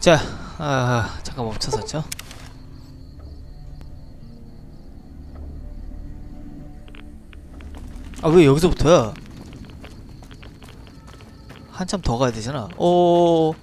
자, 아, 잠깐 멈춰섰죠. 아, 왜 여기서부터야? 한참 더 가야 되잖아. 오.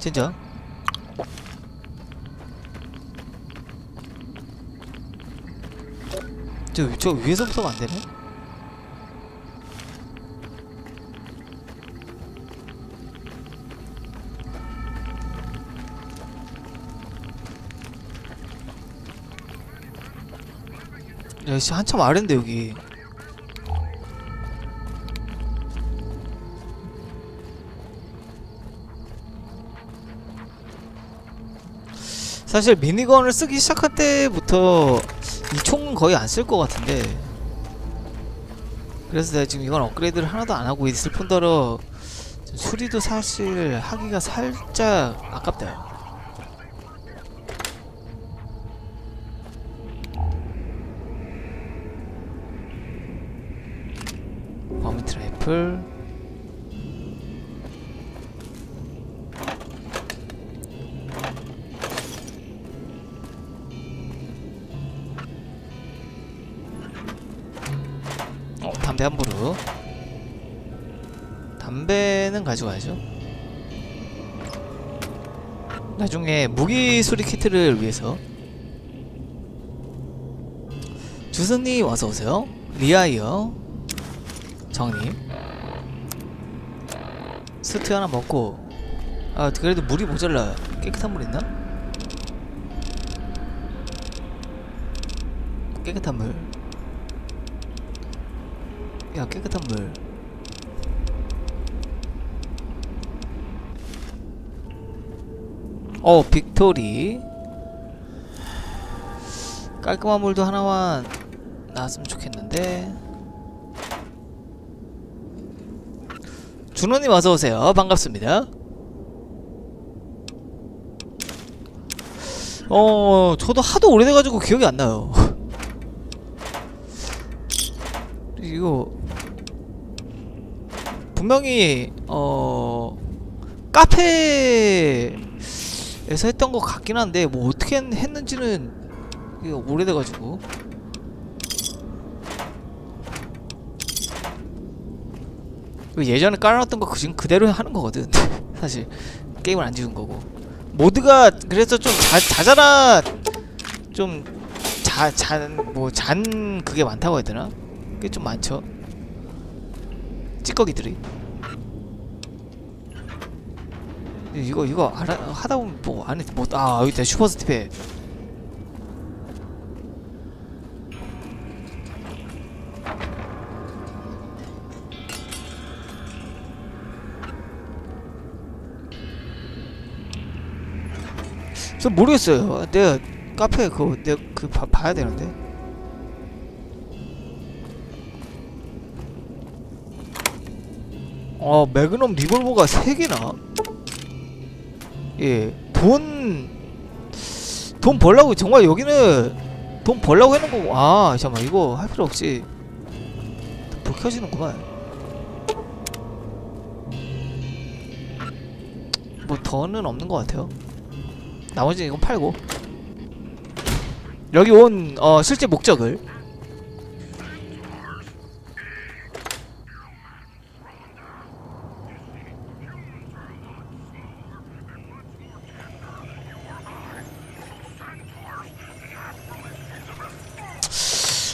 진짜? 저, 저 위에서부터가 안 되네? 야, 씨, 한참 아래인데, 여기. 사실 미니건을 쓰기 시작할 때부터 이 총은 거의 안 쓸 것 같은데 그래서 내가 지금 이건 업그레이드를 하나도 안 하고 있을 뿐더러 수리도 사실 하기가 살짝 아깝다 버미트 라이플 어, 담배 한 부루. 담배는 가져가야죠. 나중에 무기 수리 키트를 위해서. 주선님 어서 오세요. 리아이어, 정님. 스트 하나 먹고. 아 그래도 물이 모자라. 깨끗한 물 있나? 깨끗한 물. 야 깨끗한 물 어, 빅토리. 깔끔한 물도 하나만 나왔으면 좋겠는데. 준호님 어서오세요. 반갑습니다. 어, 저도 하도 오래돼가지고 기억이 안 나요. 이거, 분명히, 어, 카페, 에서 했던 것 같긴 한데 뭐 어떻게 했- 했는지는 오래돼가지고 예전에 깔아놨던 거 그- 지금 그대로 하는 거거든. 사실 게임을 안 지운 거고. 모드가 그래서 좀 자, 자잘한 좀 자 잔 뭐 잔 그게 많다고 해야 되나? 그게 좀 많죠. 찌꺼기들이. 이거 이거 알아, 하다 보면 뭐 안에 뭐아 여기 있다 슈퍼 스티페 저 모르겠어요 내가 카페 그거 내가 그 봐, 봐야 되는데 어 매그넘 리볼버가 3개나? 예, 돈, 돈 벌라고, 정말 여기는 돈 벌라고 해놓은 거고, 아, 잠깐만, 이거 할 필요 없이 불 켜지는구만. 뭐, 더는 없는 것 같아요. 나머지는 이건 팔고. 여기 온, 어, 실제 목적을.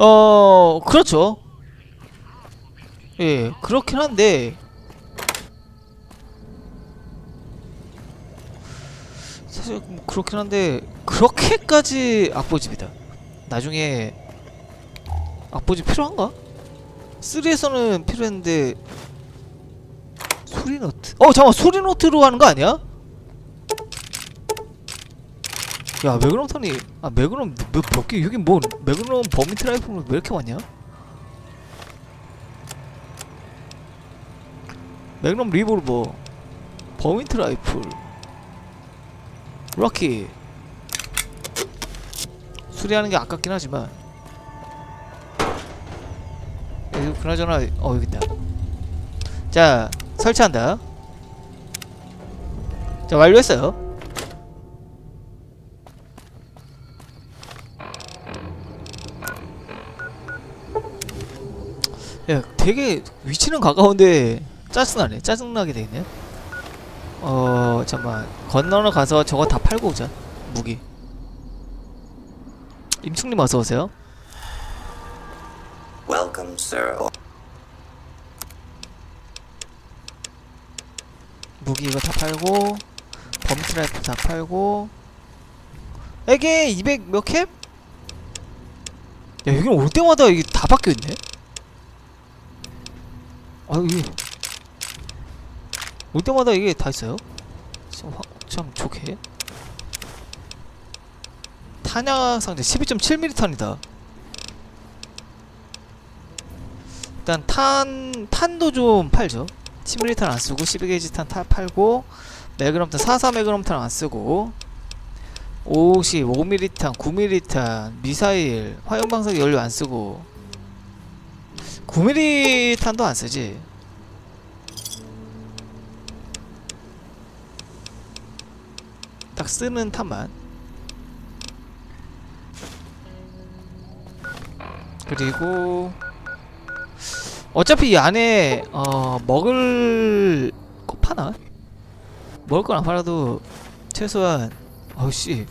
어 그렇죠 예 그렇긴 한데 뭐 그렇긴 한데 그렇게까지 악보집이다 나중에 악보집 필요한가? 3에서는 필요했는데 소리노트 어 잠깐만 소리노트로 하는 거 아니야? 야 매그넘 탄이 아 매그넘 몇개 여기 뭐 매그넘 버미트 라이프는 왜 이렇게 많냐? 매그넘 리볼버 버미트 라이플 럭키 수리하는 게 아깝긴 하지만. 이거 그나저나 어 여기 있다. 자 설치한다. 자 완료했어요. 야 되게 위치는 가까운데 짜증나네. 짜증나게 되네 어 잠만. 건너러 가서 저거 다 팔고 오자. 무기. 임충님 어서오세요. Welcome, sir. 무기 이거 다 팔고 범트라이프 다 팔고. 이게 200 몇 캡? 야 여기는 올 때마다 이게 다 바뀌어있네? 아유 이게 올 때마다 이게 다 있어요? 참, 화- 참 좋게. 탄약 상자 12.7mm 탄이다. 일단 탄 탄도 좀 팔죠. 10ml 안 쓰고 12게이지 탄 타, 팔고 매그넘 탄 44 매그넘 탄 안 쓰고 50 5mm 탄 9mm 탄 미사일 화염 방사기 연료 안 쓰고 9mm 탄도 안 쓰지 딱 쓰는 탄만 그리고 어차피 이 안에 어 먹을 거 파나? 먹을 건 안 팔아도 최소한 어우씨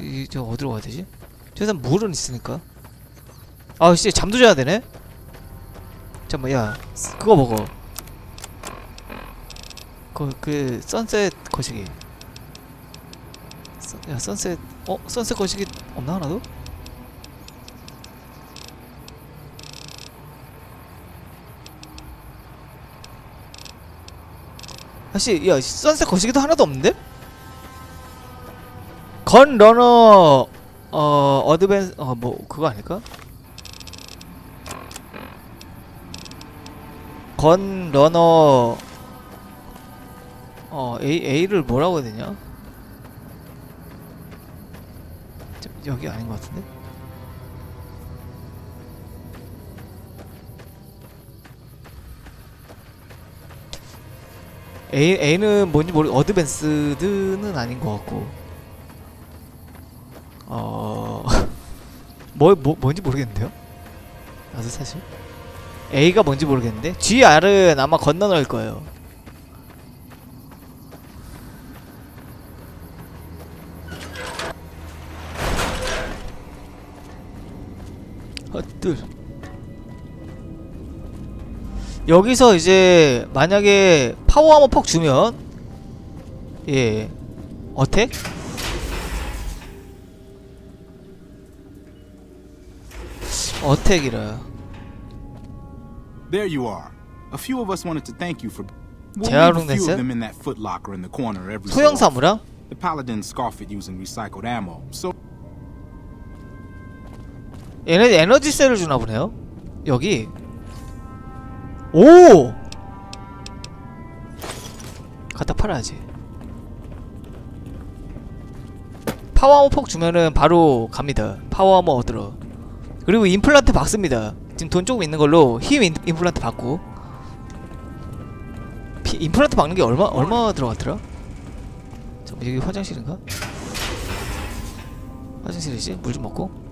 이 저 어디로 가야 되지? 최소한 물은 있으니까 아우씨 잠도 자야 되네? 잠깐만 야 쓰- 그거 먹어 그, 그 선셋 거시기 선- 야 선셋 어? 선셋 거시기 없나 하나도? 사실 야 선셋 거시기도 하나도 없는데? 건 러너 어 어드밴 어뭐 그거 아닐까? 건 러너 어 A A를 뭐라고 해야 되냐? 저, 여기 아닌 것 같은데? A A는 뭔지 모르 어드밴스드는 아닌 것 같고 어... 뭐, 뭐 뭔지 모르겠는데요? 나도 사실 A가 뭔지 모르겠는데 GR은 아마 건너 넣을 거예요 헛들 여기서 이제 만약에 파워 아머 퍽 주면 예 어택? 어택이라 There you are. A few of us wanted to thank you for. We'll leave a few of them in that foot locker in the corner every so often. The paladins scoff at using recycled ammo, so 얘네 에너지셀을 주나 보네요. 여기. 오! 갖다 팔아야지. power armor 폭 주면은 바로 갑니다. power armor 얻으러. 그리고 임플란트 박습니다. 지금 돈 조금 있는 걸로 힘 임, 임플란트 받고. 피, 임플란트 박는 게 얼마 얼마 들어갔더라? 잠깐 여기 화장실인가? 화장실이지? 물 좀 먹고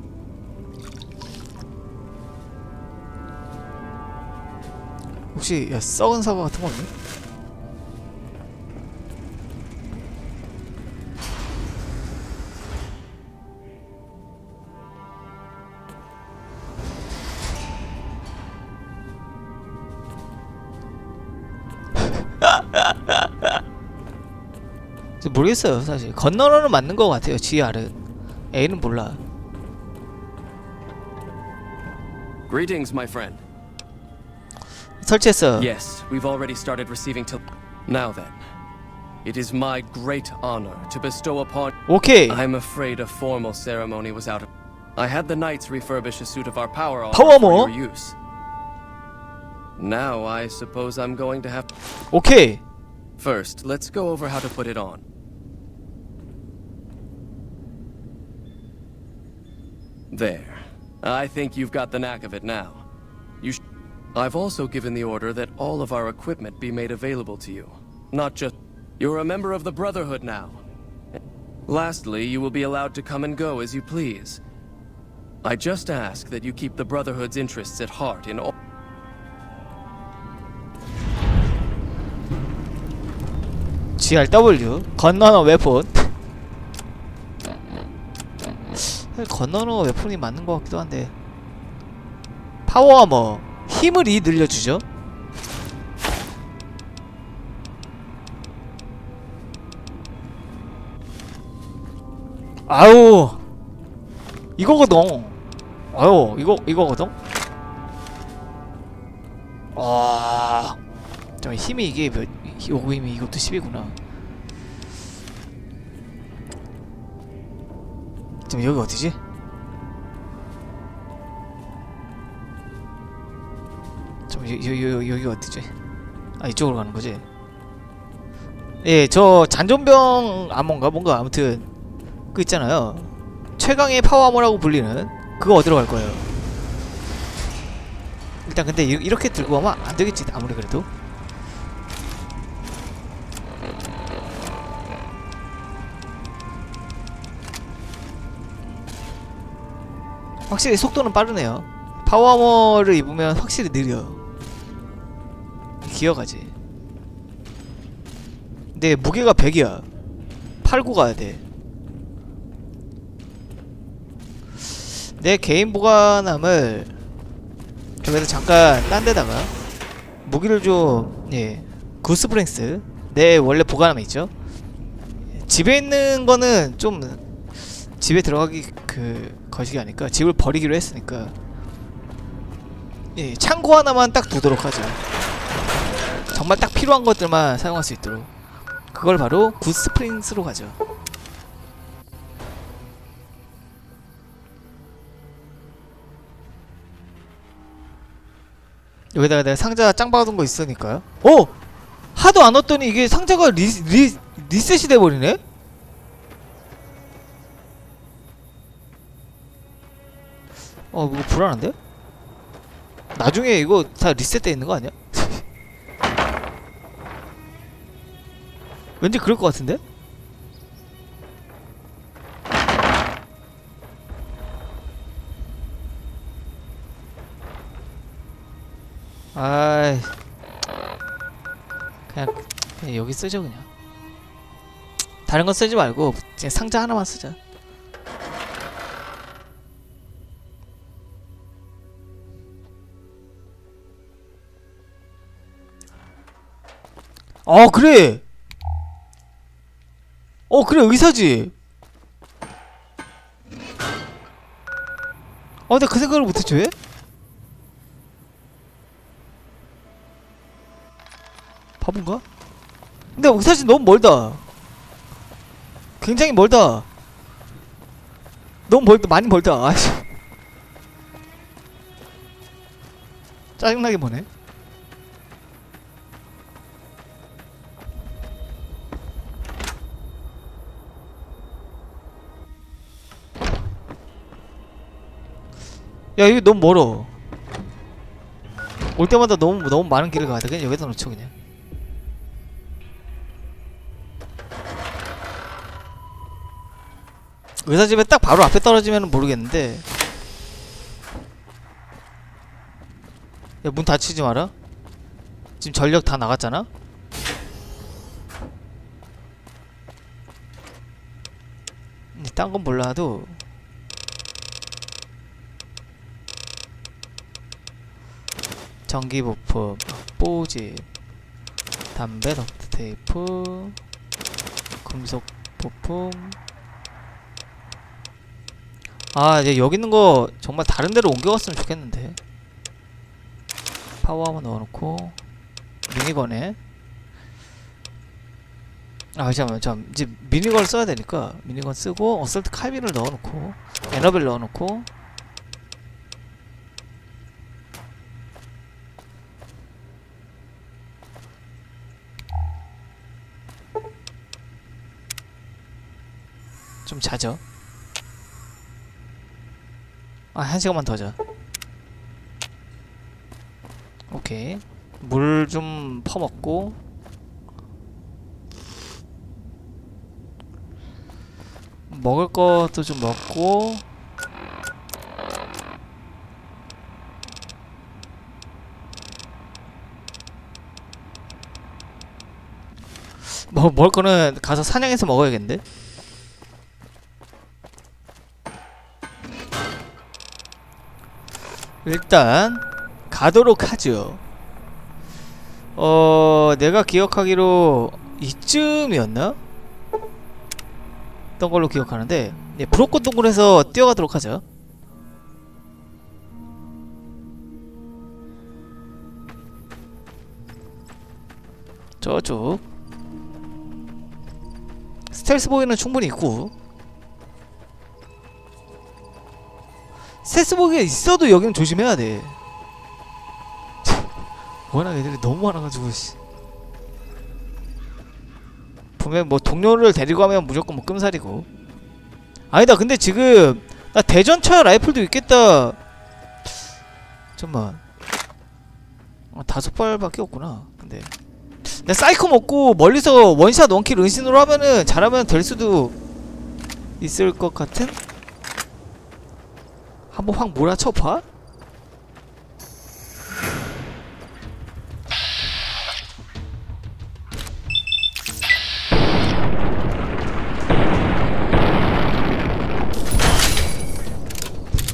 혹시 야 썩은 사과 같은 거 없니? 저 모르겠어요 사실 건너러는 맞는 것 같아요 GR은 A는 몰라 Greetings, my friend. 설치했어 Yes, we've already started receiving til- Now then, it is my great honor to bestow upon. 오케이 I'm afraid a formal ceremony was out of. I had the knights refurbish a suit of our power armor Power for armor? your use. Now I suppose I'm going to have. 오케이 First, let's go over how to put it on. There. I think you've got the knack of it now. You sh- I've also given the order that all of our equipment be made available to you. Not just. You're a member of the Brotherhood now. Lastly, you will be allowed to come and go as you please. I just ask that you keep the Brotherhood's interests at heart in all. GRW 건너너 웨폰 건너너 웨폰이 맞는 것 같기도 한데 파워아머 힘을 이 늘려주죠. 아우. 이거거든. 아유 이거 이거거든. 아. 저 힘이 이게 몇 요거 힘이 이것도 10이구나. 지금 여기 어디지? 여, 여, 여, 여기 어디지? 아 이쪽으로 가는 거지? 예, 저 잔존병 암호인가 뭔가 아무튼 그 있잖아요. 최강의 파워아머라고 불리는 그거 어디로 갈 거예요? 일단 근데 이, 이렇게 들고 가면 안 되겠지 아무리 그래도. 확실히 속도는 빠르네요. 파워아머를 입으면 확실히 느려. 기어가지. 근데 무게가 100이야. 팔고 가야 돼. 내 개인 보관함을 저기서 잠깐 딴 데다가 무기를 좀, 예, 구스프랭스. 내 원래 보관함에 있죠. 집에 있는 거는 좀 집에 들어가기 그 거시기 아닐까 집을 버리기로 했으니까 예 창고 하나만 딱 두도록 하죠 정말 딱 필요한 것들만 사용할 수 있도록 그걸 바로 Goodsprings로 가죠 여기다가 내가 상자 짱 박아둔 거 있으니까요 어! 하도 안 왔더니 이게 상자가 리, 리, 리셋이 돼버리네? 어 이거 불안한데? 나중에 이거 다 리셋돼 있는 거 아니야? 왠지 그럴 것 같은데? 아이 그냥, 그냥 여기 쓰죠 그냥. 다른 건 쓰지 말고 그냥 상자 하나만 쓰자. 어 그래 어 그래 의사지. 어 근데 그 생각을 못했죠 얘? 바본가? 근데 의사지 너무 멀다. 굉장히 멀다. 너무 멀다 많이 멀다. 아씨. 짜증나게 보네 야 이거 너무 멀어. 올 때마다 너무 너무 많은 길을 가야 돼. 그냥 여기다 놓죠 그냥. 의사집에 딱 바로 앞에 떨어지면 모르겠는데. 야 문 닫히지 마라. 지금 전력 다 나갔잖아? 딴 건 몰라도 전기 부품, 뽀집, 담배 덕트 테이프, 금속 부품. 아, 이제 여기 있는 거 정말 다른 데로 옮겨갔으면 좋겠는데. 파워 한번 넣어놓고 미니건에. 아, 잠깐만, 잠 이제 미니건을 써야 되니까 미니건 쓰고 어설트 칼빈을 넣어놓고 에너벨 넣어놓고 좀 자죠. 아, 한 시간만 더 자. 오케이 물 좀 퍼먹고 먹을 것도 좀 먹고 뭐 먹을 거는 가서 사냥해서 먹어야겠는데 일단 가도록 하죠. 어, 내가 기억하기로 이쯤이었나? 했던 걸로 기억하는데 예, 브로커 동굴에서 뛰어가도록 하죠. 저쪽 스텔스 보이는 충분히 있고 보기가 있어도 여기는 조심해야 돼. 워낙 애들이 너무 많아가지고 씨. 분명 뭐 동료를 데리고 가면 무조건 뭐 끔살이고. 아니다 근데 지금 나 대전차 라이플도 있겠다. 잠만. 아, 다섯 발밖에 없구나 근데. 내 사이코 먹고 멀리서 one shot one kill 은신으로 하면은 잘하면 될 수도 있을 것 같은 한번 확 몰아쳐봐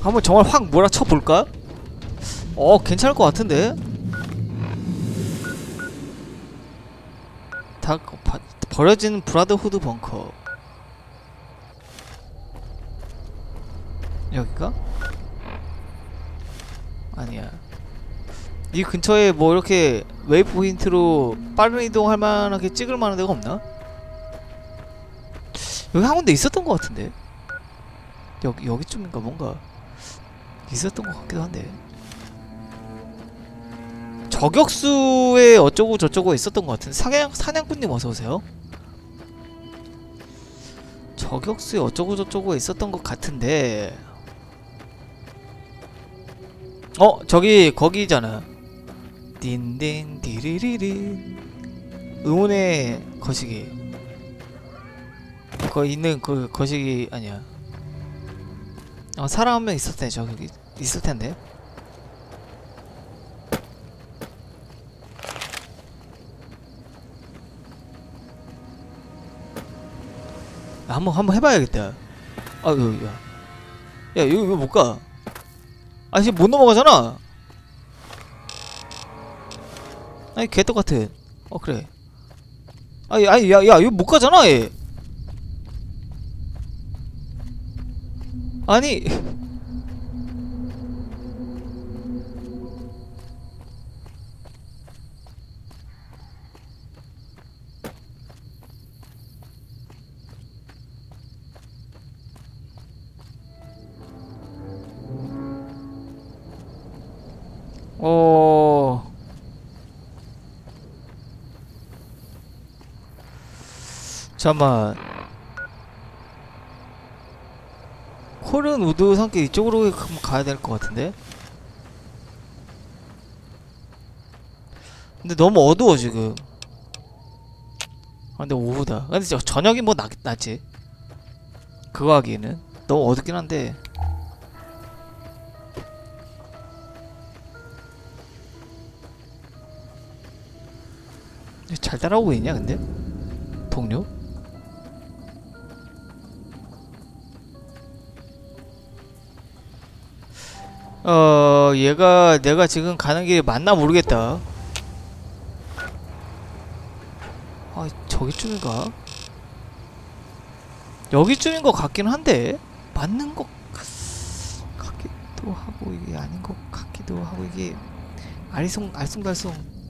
한번 정말 확 몰아쳐 볼까? 어 괜찮을 것 같은데 다 바, 버려진 Brotherhood 벙커 여기가? 아니야 이 근처에 뭐 이렇게 wave point로 빠른 이동할 만하게 찍을 만한 데가 없나? 여기 한 군데 있었던 것 같은데? 여기 여기쯤인가 뭔가 있었던 것 같기도 한데. 저격수에 어쩌고 저쩌고 있었던 것 같은데 사냥, 사냥꾼님 어서오세요. 저격수에 어쩌고 저쩌고 있었던 것 같은데. 어 저기 거기잖아 딘딘 디리리린 응원의 거시기 거기 있는 그 거시기 아니야 어 사람 한 명 있었대 저기 있을 텐데 야, 한번 한번 해봐야겠다. 아, 야, 야, 야, 여기 왜 못 가? 아, 지금 못 넘어가잖아. 아니 개떡 같은. 어 그래. 아니, 아니, 야, 야, 이거 못 가잖아, 얘. 아니. 어. 잠만. 콜은 우드 성격 이쪽으로 가야 될 것 같은데. 근데 너무 어두워 지금. 아 근데 오후다. 근데 저 저녁이 뭐 낫, 낫지. 그거 하기에는 너무 어둡긴 한데. 잘 따라오고 있냐 근데? 동료? 어 얘가 내가 지금 가는 길이 맞나 모르겠다 아 저기쯤인가? 여기쯤인 것 같긴 한데 맞는 것 같기도 하고 이게 아닌 것 같기도 하고 이게 알쏭 알쏭달쏭